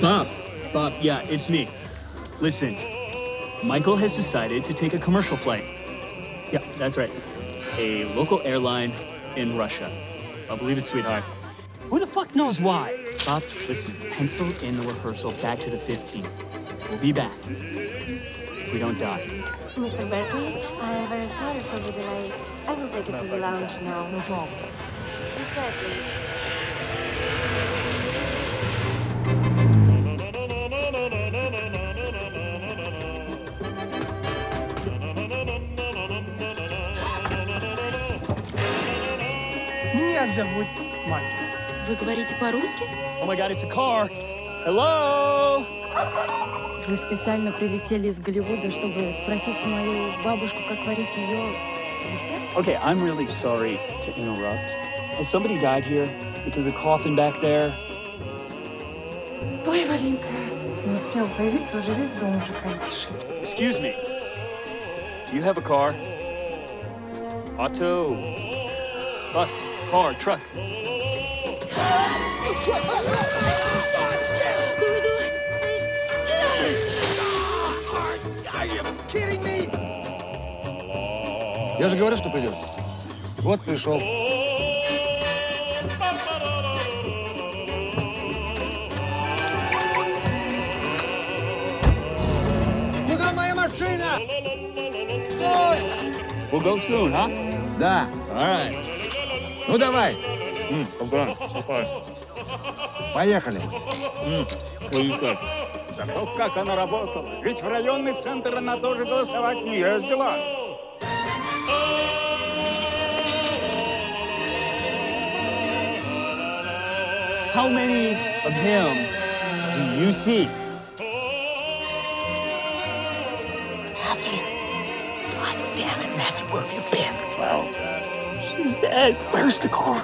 Yeah, it's me. Listen, Michael has decided to take a commercial flight. Yeah, that's right. A local airline in Russia. I'll believe it, sweetheart. Who the fuck knows why? Bob, listen, pencil in the rehearsal back to the 15th. We'll be back. If we don't die. Mr. Berkeley, I am very sorry for the delay. I will take you to the lounge now. No problem. This way, please. Меня зовут Майкл. Вы говорите по-русски? Oh my god, it's a car! Hello? Вы специально прилетели из Голливуда, чтобы спросить мою бабушку, как варить ее гуся? Okay, I'm really sorry to interrupt. Has somebody died here? Because the coffin back there? Ой, Валинка, не успел появиться, уже весь дом мужиками кишит. Excuse me. Do you have a car? Auto. Bus. Car. Truck. Я же говорю, что придет. Вот пришел. Куда моя машина? Стой! We'll go soon, huh? Да. All right. Ну давай, поехали. Зато как она работала. Ведь в районный центр она тоже голосовать не ездила. How many of him do you see? Matthew. God damn it, Matthew, where have you been? Well, she's dead. Where's the car?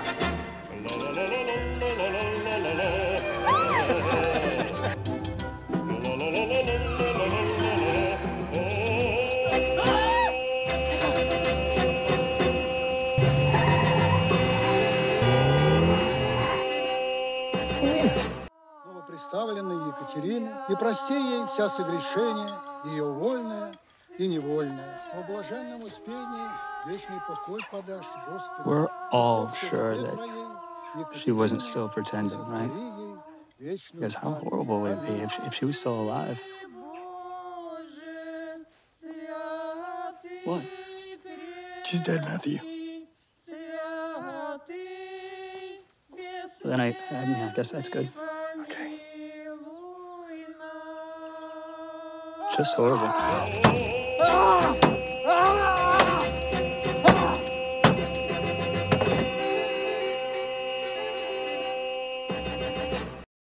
Новоприставленной Екатерины, и прости ей вся согрешения, ее вольная и невольная. Во блаженном успении вечный покой подаст Господи. We're all Сердцу sure руке that твоей, she wasn't Екатерине, still pretending, right? сотвори ей вечную Because how память horrible would it be о if, if she was still alive? What? She's dead, Matthew. Then I, I mean, I guess that's good. Okay. Just horrible. 啊！